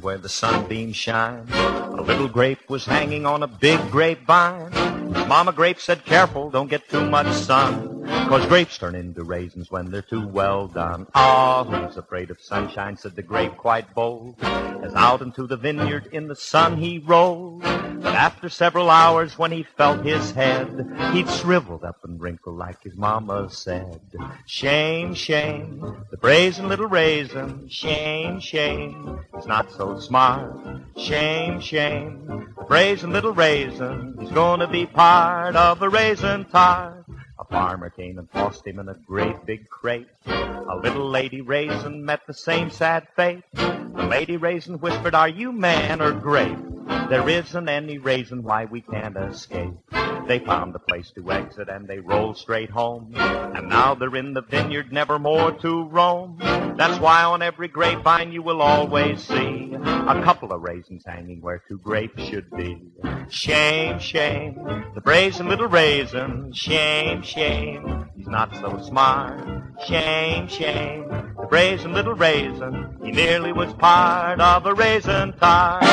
where the sunbeams shine. A little grape was hanging on a big grapevine. Mama Grape said, careful, don't get too much sun. Cause grapes turn into raisins when they're too well done. Ah, who's afraid of sunshine, said the grape quite bold. As out into the vineyard in the sun he rolled. But after several hours when he felt his head, he'd shriveled up and wrinkled like his mama said. Shame, shame, the brazen little raisin. Shame, shame, he's not so smart. Shame, shame, the brazen little raisin. He's gonna be part of a raisin tart. A farmer came and tossed him in a great big crate. A little lady raisin met the same sad fate. The lady raisin whispered, are you man or grape? There isn't any reason why we can't escape. They found a place to exit and they rolled straight home. And now they're in the vineyard, never more to roam. That's why on every grapevine you will always see a couple of raisins hanging where two grapes should be. Shame, shame, the brazen little raisin. Shame, shame, he's not so smart. Shame, shame, the brazen little raisin. He nearly was part of a raisin tart.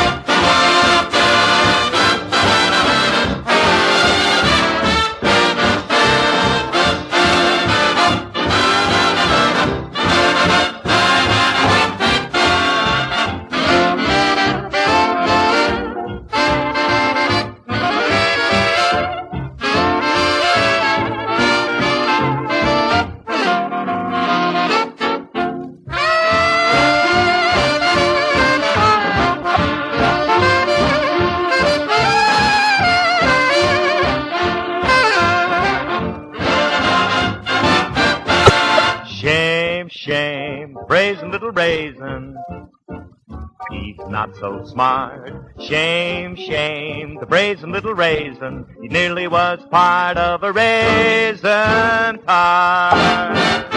Shame, brazen little raisin. He's not so smart. Shame, shame, the brazen little raisin. He nearly was part of a raisin tart.